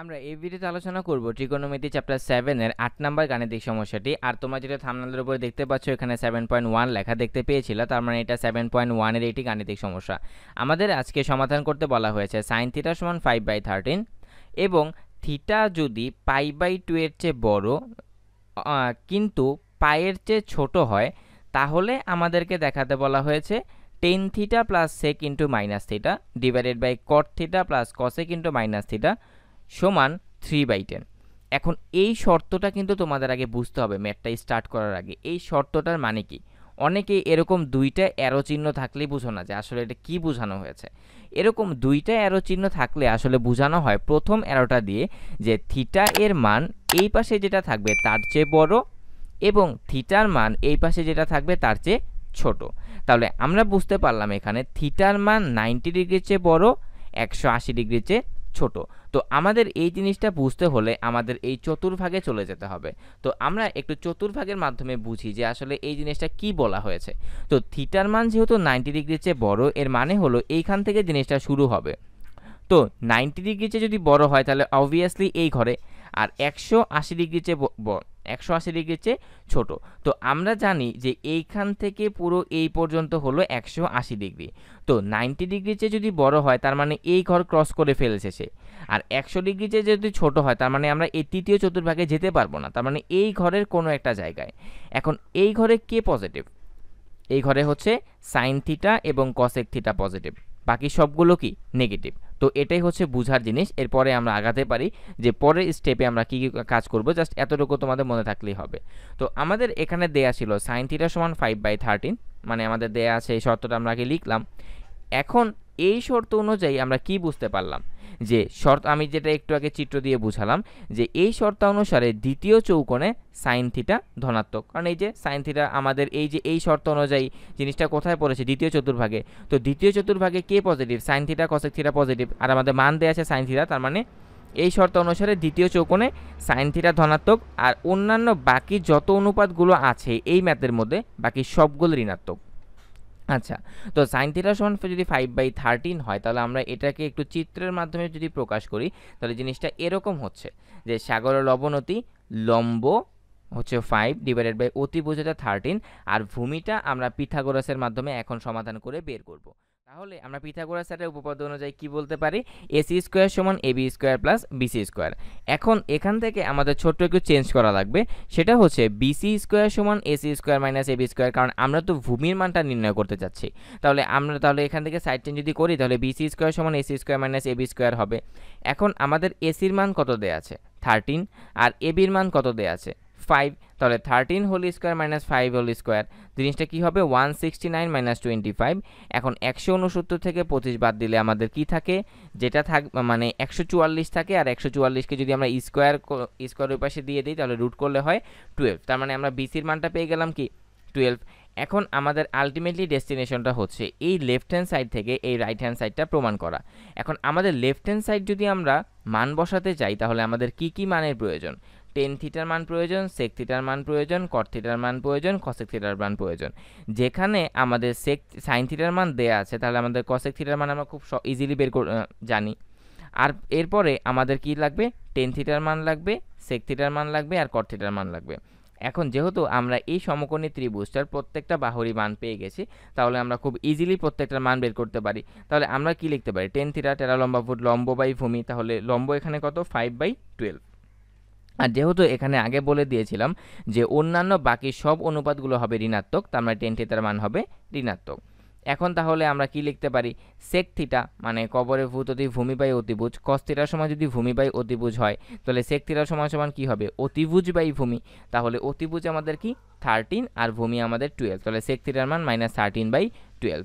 আমরা এই ভিডিওতে আলোচনা করব ট্রিকোনোমেট্রি চ্যাপ্টার সেভেনের আট নাম্বার গাণিতিক সমস্যাটি। আর তোমরা যেটা থামনালের উপরে দেখতে পাচ্ছ, এখানে সেভেন পয়েন্ট ওয়ান লেখা দেখতে পেয়েছিল, তার মানে এটা সেভেন পয়েন্ট ওয়ানের একটি গাণিতিক সমস্যা। আমাদের আজকে সমাধান করতে বলা হয়েছে সাইন থিটা সমান ফাইভ বাই থার্টিন এবং থিটা যদি পাই বাই টু এর চেয়ে বড় কিন্তু পায়ের চেয়ে ছোট হয়, তাহলে আমাদেরকে দেখাতে বলা হয়েছে tan theta plus sec into minus theta divided by cot theta plus cosec into minus theta সমান থ্রি বাই টেন এখন এই শর্তটা কিন্তু তোমাদের আগে বুঝতে হবে ম্যাথটা স্টার্ট করার আগে। এই শর্তটার মানে কি? অনেকে এরকম দুইটা অ্যারো চিহ্ন থাকলেই বুঝো না যে আসলে এটা কি বোঝানো হয়েছে? এরকম দুইটা অ্যারো চিহ্ন থাকলে আসলে বোঝানো হয়, প্রথম অ্যারোটা দিয়ে যে থিটা এর মান এই পাশে যেটা থাকবে তার চেয়ে বড় এবং থিটার মান এই পাশে যেটা থাকবে তার চেয়ে ছোট। তাহলে আমরা বুঝতে পারলাম এখানে থিটার মান নাইনটি ডিগ্রির চেয়ে বড়, একশো আশি ডিগ্রির চেয়ে ছোট। তো আমাদের এই জিনিসটা বুঝতে হলে আমাদের এই চতুর্ভাগে চলে যেতে হবে। তো আমরা একটু চতুর্ভাগের মাধ্যমে বুঝি যে আসলে এই জিনিসটা কি বলা হয়েছে। তো থিটার মান যেহেতু নাইনটি ডিগ্রির চেয়ে বড়, এর মানে হলো এইখান থেকে জিনিসটা শুরু হবে। তো নাইনটি ডিগ্রির চেয়ে যদি বড় হয় তাহলে অবভিয়াসলি এই ঘরে। আর একশো আশি ডিগ্রির চেয়ে একশো আশি ডিগ্রির চেয়ে ছোট। তো আমরা জানি যে এইখান থেকে পুরো এই পর্যন্ত হলো একশো আশি ডিগ্রি। তো নাইনটি ডিগ্রির চেয়ে যদি বড় হয়, তার মানে এই ঘর ক্রস করে ফেলেছে সে। আর একশো ডিগ্রি চেয়ে যদি ছোট হয়, তার মানে আমরা এই তৃতীয় চতুর্ভাগে যেতে পারব না। তার মানে এই ঘরের কোনো একটা জায়গায়। এখন এই ঘরে কে পজিটিভ এই ঘরে হচ্ছে সাইন থিটা এবং কসেক থিটা পজিটিভ বাকি সবগুলো কি? নেগেটিভ তো এটাই হচ্ছে বুঝার জিনিস। এরপরে আমরা আগাতে পারি যে পরের স্টেপে আমরা কী কী কাজ করব। জাস্ট এতটুকু তোমাদের মনে থাকলেই হবে। তো আমাদের এখানে দেয়া ছিল সাইন থিটা সমান ফাইভ বাই থার্টিন মানে আমাদের দেয়া আছে এই শর্তটা আমরা আগে লিখলাম। এখন এই শর্ত অনুযায়ী আমরা কি বুঝতে পারলাম? যে শর্ত, আমি যেটা একটু আগে চিত্র দিয়ে বুঝালাম, যে এই শর্ত অনুসারে দ্বিতীয় চৌকোণে সাইন থিটা ধনাত্মক। কারণ এই যে সাইন থিটা আমাদের এই যে এই শর্ত অনুযায়ী জিনিসটা কোথায় পড়েছে? দ্বিতীয় চতুর্ভাগে। তো দ্বিতীয় চতুর্ভাগে কে positive sine theta cosec theta positive আর আমাদের মান দেওয়া আছে সাইন থিটা তার মানে এই শর্ত অনুসারে দ্বিতীয় চৌকোণে সাইন থিটা ধনাত্মক আর অন্যান্য বাকি যত অনুপাতগুলো আছে এই ম্যাথের মধ্যে, বাকি সবগুলো ঋণাত্মক। আচ্ছা তো সাইন থিটা সমান যদি ফাইভ বাই থার্টিন হয়, তাহলে আমরা এটাকে একটু চিত্রের মাধ্যমে যদি প্রকাশ করি, তাহলে জিনিসটা এরকম হচ্ছে যে সাগর লবণতি লম্ব হচ্ছে ফাইভ ডিভাইডেড বাই অতিভুজটা থার্টিন আর ভূমিটা আমরা পিথাগোরাসের মাধ্যমে এখন সমাধান করে বের করব। তাহলে আমরা পিথাগোরাসের উপপাদ্য অনুযায়ী কি বলতে পারি? এসি স্কোয়ার সমান AB square plus BC square. এখন এখান থেকে আমাদের ছোট্ট একটু চেঞ্জ করা লাগবে। সেটা হচ্ছে বিসি স্কোয়ার সমান AC square minus AB square, কারণ আমরা তো ভূমির মানটা নির্ণয় করতে চাচ্ছি। তাহলে আমরা তাহলে এখান থেকে সাইড চেঞ্জ যদি করি, তাহলে বিসি স্কোয়ার সমান AC square minus AB square হবে। এখন আমাদের এসির মান কত দেয়া আছে? থার্টিন। আর এবির মান কত দেয়া আছে? ফাইভ তাহলে thirteen whole square minus five whole square জিনিসটা কী হবে? One sixty nine minus twenty five এখন একশো উনসত্তর থেকে পঁচিশ বাদ দিলে আমাদের কি থাকে? যেটা থাক মানে একশো চুয়াল্লিশ থাকে, আর একশো চুয়াল্লিশকে যদি আমরা স্কোয়ার স্কোয়ারের পাশে দিয়ে দিই, তাহলে রুট করলে হয় টুয়েলভ তার মানে আমরা বিসির মানটা পেয়ে গেলাম কি? টুয়েলভ এখন আমাদের আলটিমেটলি ডেস্টিনেশনটা হচ্ছে এই লেফট হ্যান্ড সাইড থেকে এই রাইট হ্যান্ড সাইডটা প্রমাণ করা। এখন আমাদের লেফট হ্যান্ড সাইড যদি আমরা মান বসাতে চাই তাহলে আমাদের কি কি মানের প্রয়োজন? টেন থিটার মান প্রয়োজন সেক থিটার মান প্রয়োজন কট থিটার মান প্রয়োজন কসেক থিটার মান প্রয়োজন। যেখানে আমাদের সেক সাইন থিটার মান দেয়া আছে, তাহলে আমাদের কসেক থিটার মান আমরা খুব ইজিলি বের জানি। আর এরপরে আমাদের কি লাগবে? টেন থিটার মান লাগবে সেক থিটার মান লাগবে, আর কট থিটার মান লাগবে। এখন যেহেতু আমরা এই সমকোণী ত্রিভুজটার প্রত্যেকটা বাহুরি মান পেয়ে গেছি, তাহলে আমরা খুব ইজিলি প্রত্যেকটার মান বের করতে পারি। তাহলে আমরা কি লিখতে পারি? টেন থিটা টেরা লম্বা ফুট লম্ব বাই ভূমি, তাহলে লম্ব এখানে কত? ফাইভ বাই টুয়েলভ আর যেহেতু এখানে আগে বলে দিয়েছিলাম যে অন্যান্য বাকি সব অনুপাতগুলো হবে ঋণাত্মক, তার মানে টেন থিটার মান হবে ঋণাত্মক। এখন তাহলে আমরা কি লিখতে পারি? সেক থিটা মানে কবরে ভূত অতি ভূমি বাই অতিভুজ কস থিটার সময় যদি ভূমি বাই অতিভুজ হয়, তাহলে সেক থিটার সময় সমান কী হবে? অতিভুজ বাই ভূমি। তাহলে অতিভুজ আমাদের কি? থার্টিন আর ভূমি আমাদের টুয়েলভ তাহলে সেক থিটার মান মাইনাস থার্টিন বাই টুয়েলভ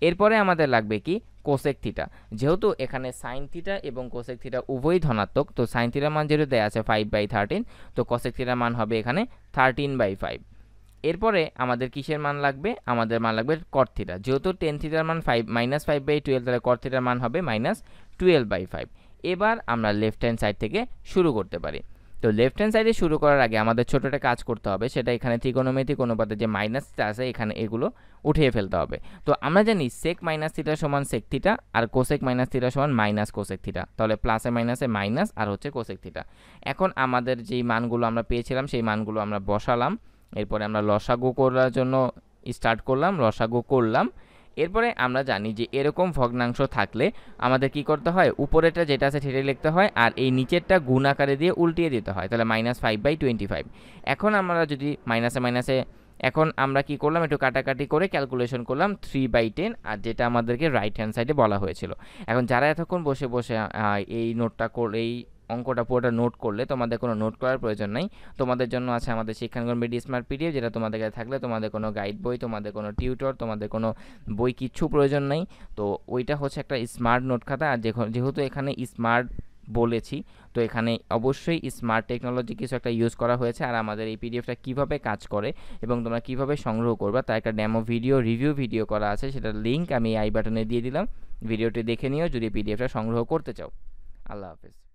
এরপরে আমাদের লাগবে কি? কোসেক থিটা যেহেতু এখানে সাইন থিটা এবং কোসেক থিটা উভয়ই ধনাত্মক, তো সাইন থিটার মান যেহেতু দেওয়া আছে ফাইভ বাই থার্টিন তো কোসেক থিটার মান হবে এখানে থার্টিন বাই ফাইভ এরপরে আমাদের কিসের মান লাগবে? আমাদের মান লাগবে কট থিটা যেহেতু টেন থিটার মান five minus five by twelve তাহলে কট থিটার মান হবে মাইনাস টুয়েলভ বাই ফাইভ এবার আমরা লেফট হ্যান্ড সাইড থেকে শুরু করতে পারি। তো লেফট হ্যান্ড সাইডে শুরু করার আগে আমাদের ছোটোটা কাজ করতে হবে, সেটা এখানে ত্রিকোণমিতিক অনুপাতে যে মাইনাসটা আছে, এখানে এগুলো উঠিয়ে ফেলতে হবে। তো আমরা জানি সেক মাইনাস থিটা সমান সেক থিটা আর কোসেক মাইনাস থিটা সমান মাইনাস কোসেক থিটা তাহলে প্লাসে মাইনাসে মাইনাস আর হচ্ছে কোসেক থিটা এখন আমাদের যেই মানগুলো আমরা পেয়েছিলাম, সেই মানগুলো আমরা বসালাম, এরপরে আমরা লসাগু করার জন্য স্টার্ট করলাম, লসাগু করলাম এরপরে আমরা জানি যে এরকম ভগ্নাংশ থাকলে আমাদের কি করতে হয়? উপরেরটা যেটা আছে সেটাই লিখতে হয় আর এই নিচেরটা গুণ আকারে দিয়ে উল্টিয়ে দিতে হয়। তাহলে minus five by twenty five এখন আমরা যদি মাইনাসে মাইনাসে এখন আমরা কি করলাম? একটু কাটাকাটি করে ক্যালকুলেশন করলাম থ্রি বাই টেন আর যেটা আমাদেরকে রাইট হ্যান্ড সাইডে বলা হয়েছিল। এখন যারা এতক্ষণ বসে বসে এই নোটটা এই অঙ্কটা পুরোটা নোট করলে তোমাদের কোনো নোট করার প্রয়োজন নাই। তোমাদের জন্য আছে আমাদের শিক্ষাঙ্গন বিডি স্মার্ট পিডিএফ যেটা তোমাদের কাছে থাকলে তোমাদের কোনো গাইড বই, তোমাদের কোনো টিউটর তোমাদের কোনো বই কিচ্ছু প্রয়োজন নাই। তো ওইটা হচ্ছে একটা স্মার্ট নোট খাতা। আর যেহেতু এখানে স্মার্ট বলেছি, তো এখানে অবশ্যই স্মার্ট টেকনোলজি কিছু একটা ইউজ করা হয়েছে। আর আমাদের এই পিডিএফটা কীভাবে কাজ করে এবং তোমরা কীভাবে সংগ্রহ করবে, তার একটা ডেমো ভিডিও রিভিউ ভিডিও করা আছে। সেটার লিঙ্ক আমি আই বাটনে দিয়ে দিলাম। ভিডিওটি দেখে নিও, যদি পিডিএফটা সংগ্রহ করতে চাও। আল্লাহ হাফেজ।